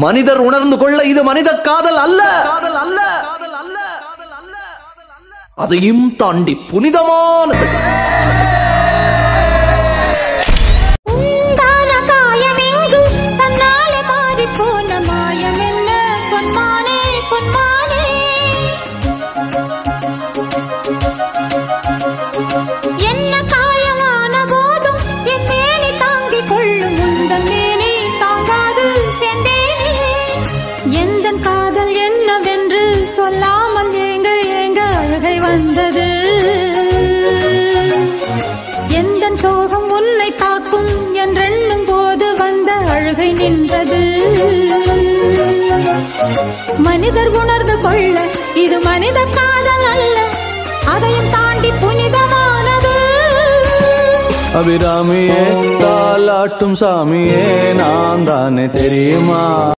மனிதர் உணர்ந்து கொள்ள இது மனித காதல் அல்ல. காதல் அல்ல. அதையும் தாண்டி புனிதமானது. மனிதர் உணர்ந்து கொள்ள இது மனித காதல் அல்ல. அதையும் தாண்டி புனிதமானது. அபிராமியே தாலாட்டும் சாமியே நான் தானே தெரியுமா?